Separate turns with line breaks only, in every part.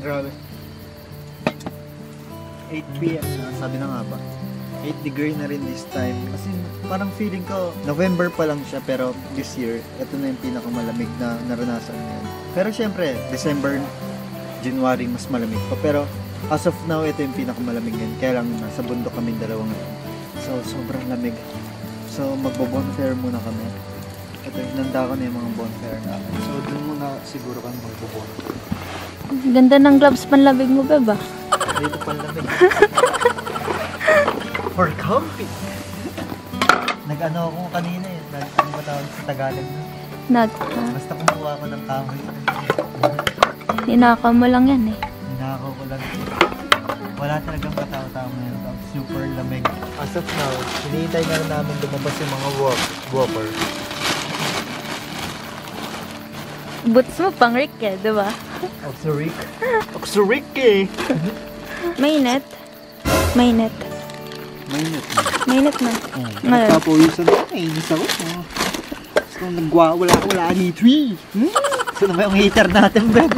8 p.m. na, sabi na nga ba. 8 degree na rin this time. Kasi parang feeling ko, November pa lang siya, pero this year, ito na yung pinakamalamig na naranasan ngayon. Pero syempre, December, January, mas malamig pa. Pero as of now, ito yung pinakamalamig ngayon. Kaya lang, nasa bundok kami dalawa ngayon. So, sobrang lamig. So, magbo-bonfire muna kami. Ito, hinanda ko na yung mga bonfire namin. So, dun muna siguro kami magbo-bonfire.
Ganda ng gloves panlabig mo, beba.
Dito pa lamig. For camping. Nag-ano ako kanina eh. Nag, ano ba tawag sa Tagalog na?
Nag?
Basta kumuha ko ng kahoy.
Ninakaw mo lang yan eh.
Ninakaw ko lang. Wala talagang katao-tao ngayon. Super lamig. As of now, hinihintay na rin namin lumabas yung mga walk, walker.
Boots mo pang Rick eh, di ba?
Oxuric. Oxuric eh!
Mainit. Mainit.
Mainit na.
Mainit na.
Oh,
Ngayon.
Nagpapawisan ako. Nainis ako. Oh. Tapos kung nagwa, wala, wala ni tree. Hmm? Sino ba yung hater natin, Ben?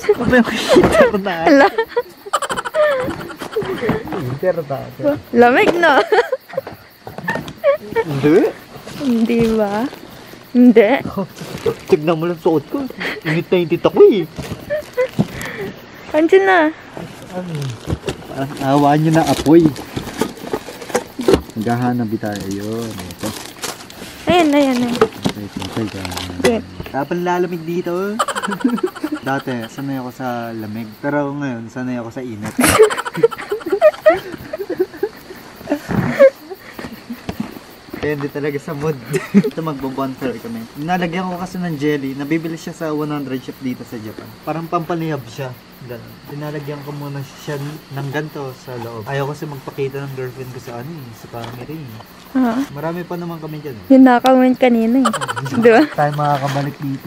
Sino ba yung hater natin? Hater natin.
lamig no?
Hindi.
Hindi ba? Hindi.
Tignan mo lang suot ko. Init na init ako eh.
Andiyan na.
Parang awa nyo na apoy. Maghahanap tayo yun. Ito.
Ayan, ayan, ayan.
Okay,
Good.
Dapat lalamig dito. Dati, sanay ako sa lamig. Pero ngayon, sanay ako sa init. Depende talaga sa mood. Ito magbo-bonfire kami. Nalagyan ko kasi ng jelly. Nabibili siya sa 100 shop dito sa Japan. Parang pampaliyab siya. Ganun. Pinalagyan ko muna siya ng ganto sa loob. Ayaw kasi magpakita ng girlfriend ko sa ano eh, sa camera eh.
Ah,
Marami pa naman kami dyan.
ninakaw mo yun kanina eh. Di ba?
Tayo makakabalik dito.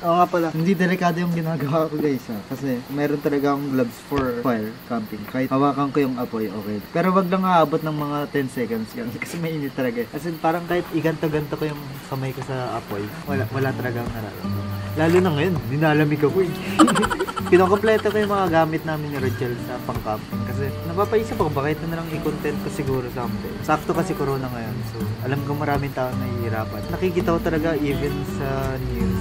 Oo nga pala, hindi delikado yung ginagawa ko guys ha. Kasi meron talaga akong gloves for fire camping. Kahit hawakan ko yung apoy, okay. Pero wag lang aabot ng mga 10 seconds yan. Kasi mainit talaga. Kasi parang kahit iganto-ganto ko yung kamay ko sa apoy, wala, wala talaga akong nararamdaman. Lalo na ngayon, dinalamig ako eh. Kinokompleto ko yung mga gamit namin ni Rachel sa pang-camping. Kasi napapaisip ako, bakit na lang i-content ko siguro something. Sakto kasi corona ngayon. So, alam ko maraming tao nahihirapan. Nakikita ko talaga even sa news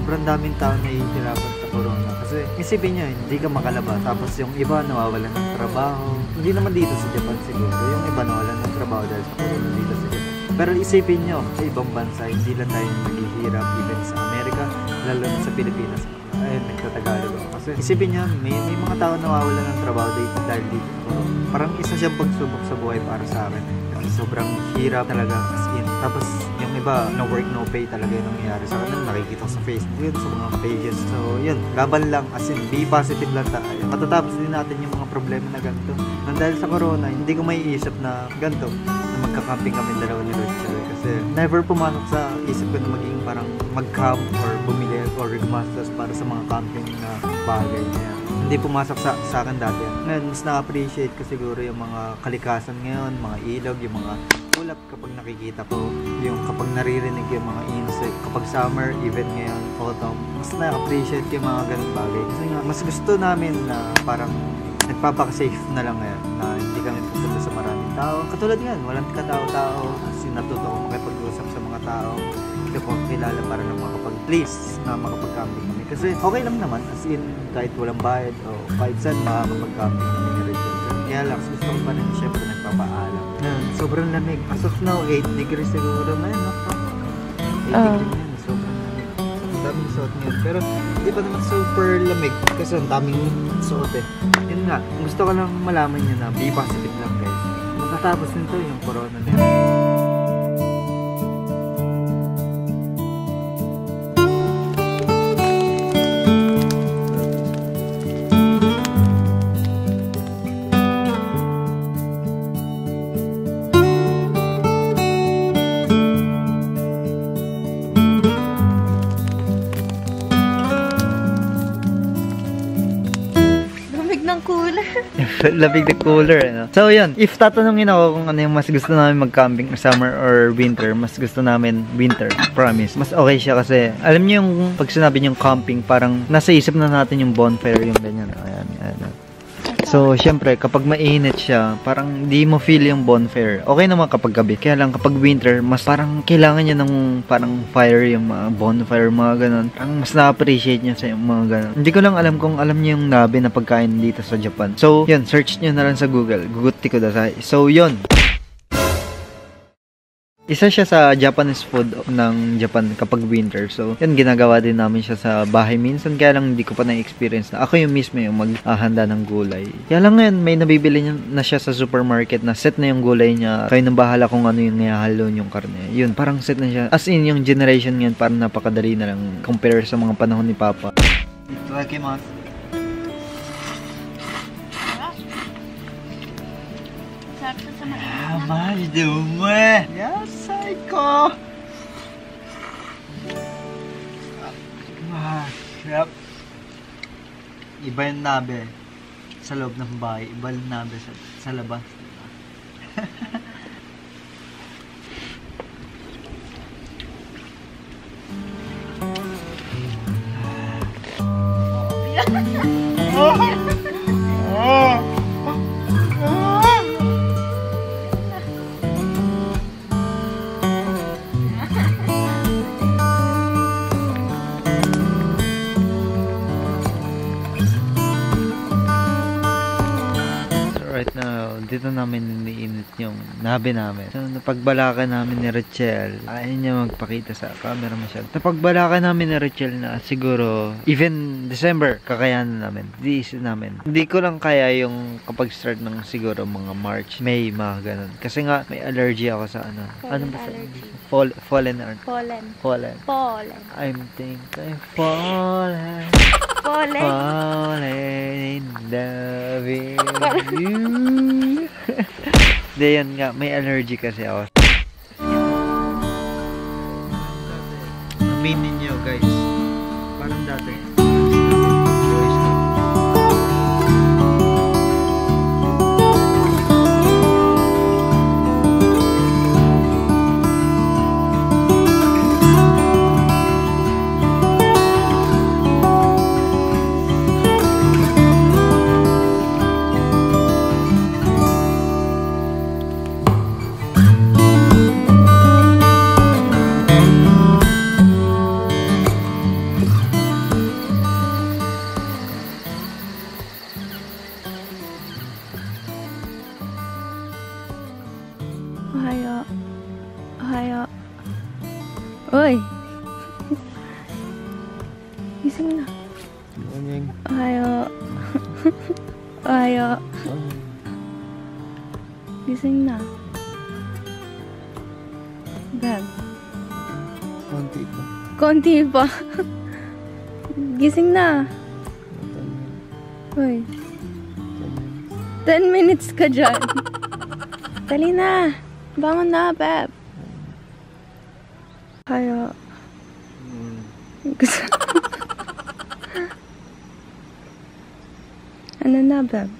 sobrang daming tao nahihirapan sa corona. Kasi isipin nyo, hindi ka makalabas. Tapos yung iba nawawalan ng trabaho. Hindi naman dito sa Japan siguro. Yung iba nawalan ng trabaho dahil sa corona dito sa Japan. Pero isipin nyo, sa ibang bansa, hindi lang tayo naghihirap even sa Amerika, lalo na sa Pilipinas. Ayun, nagtatagalog ako. Kasi isipin nyo, may, may mga tao nawawalan ng trabaho dito dahil dito. corona. Parang isa siyang pagsubok sa buhay para sa akin. Kasi sobrang hirap talaga as in. Tapos yung iba, no work, no pay talaga yung nangyayari sa kanila. Nakikita ko sa Facebook yun, sa mga pages. So yun, laban lang as in, be positive lang tayo. Matatapos din natin yung mga problema na ganito. Nang dahil sa corona, hindi ko may isip na ganito na magka-camping kami dalawa ni Rachel. Kasi never pumasok sa isip ko na maging parang mag-camp or bumili or gumastos para sa mga camping na bagay niya. Hindi pumasok sa, sa akin dati. Ngayon, mas na-appreciate ko siguro yung mga kalikasan ngayon, mga ilog, yung mga ulap kapag nakikita ko, yung kapag naririnig yung mga insect, kapag summer, even ngayon, autumn, mas na-appreciate ko yung mga ganun bagay. Kasi nga, mas gusto namin na parang nagpapaka-safe na lang ngayon na hindi kami pupunta sa maraming tao. Katulad nga, walang katao-tao. Kasi natuto ako makipag-usap sa mga tao. Hindi ko kilala para na makapag-please na makapag-camping kami. Kasi okay lang naman, as in, kahit walang bayad o kahit saan makakapag-camping kami ni Rachel. Kaya lang, gusto ko pa rin siyempre nagpapaalam. Ngayon, sobrang lamig. As of now, 8 degrees siguro na yun. No? 8
Ah.
degrees na yun. Sobrang lamig. Ang daming suot ngayon. Pero hindi pa naman super lamig kasi ang daming suot eh. Yun nga, gusto ko lang malaman nyo na be positive lang guys. Matatapos nito yung corona na yun.
Ng kulay.
Labig na cooler, ano? So, yun. If tatanungin ako kung ano yung mas gusto namin mag-camping summer or winter, mas gusto namin winter. Promise. Mas okay siya kasi, alam niyo yung pag sinabi niyong camping, parang nasa isip na natin yung bonfire, yung ganyan. So, syempre, kapag mainit siya, parang di mo feel yung bonfire. Okay naman kapag gabi. Kaya lang kapag winter, mas parang kailangan niya ng parang fire, yung mga bonfire, mga ganun. Parang mas na-appreciate niya sa yung mga ganun. Hindi ko lang alam kung alam niyo yung nabe na pagkain dito sa Japan. So, yun, search niyo na lang sa Google. Guguti ko dasay. So, yun. Isa siya sa Japanese food ng Japan kapag winter. So, yan, ginagawa din namin siya sa bahay minsan. Kaya lang hindi ko pa na-experience na ako yung mismo yung maghahanda ng gulay. Kaya lang ngayon, may nabibili niya na siya sa supermarket na set na yung gulay niya. Kayo nang bahala kung ano yung nihalo yung karne. Yun, parang set na siya. As in, yung generation ngayon, parang napakadali na lang compare sa mga panahon ni Papa. Itadakimasu.
Sarap to sa mainit.
Ah, maji de ume. Yasay ko. Ah, sarap. Iba yung nabe sa loob ng bahay. Iba yung nabe sa, sa labas. namin iniinit yung nabe namin. So napagbalakan namin ni Rachel, ayaw niya magpakita sa camera masyado. Napagbalakan namin ni Rachel na siguro even December kakayanan namin. Diisip namin. Hindi ko lang kaya yung kapag start ng siguro mga March, May, mga ganun. Kasi nga may allergy ako sa ano. ano
Pollen
ba sa. Fall, fallen or
Pollen.
fallen.
Pollen.
I'm think I'm fallen.
Pollen.
Fallen in love with you. Hindi, yun nga. May allergy kasi ako. Aminin nyo, guys. Parang dati.
Gising na.
Morning.
Ohayo. Ohayo. Gising na. Bag.
Konti pa.
Konti pa. Gising na. Uy. 10 minutes ka dyan. Dali na. Bangon na, Beb. Kaya, gusto. Ano na, Beb?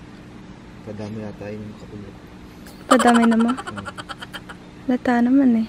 Padami yata yung katulog.
Padami naman. Lata naman eh.